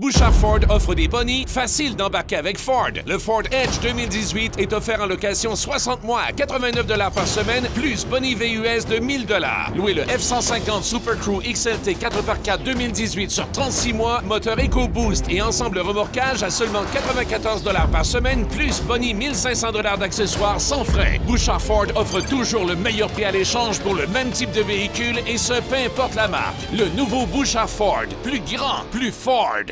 Bouchard Ford offre des bonnies faciles d'embarquer avec Ford. Le Ford Edge 2018 est offert en location 60 mois à 89 par semaine, plus bonnie VUS de 1000 Louez le F-150 Super Crew XLT 4x4 2018 sur 36 mois, moteur EcoBoost et ensemble remorquage à seulement 94 par semaine, plus bonnie 1500 d'accessoires sans frais. Bouchard Ford offre toujours le meilleur prix à l'échange pour le même type de véhicule et ce, peu importe la marque. Le nouveau Bouchard Ford. Plus grand, plus Ford.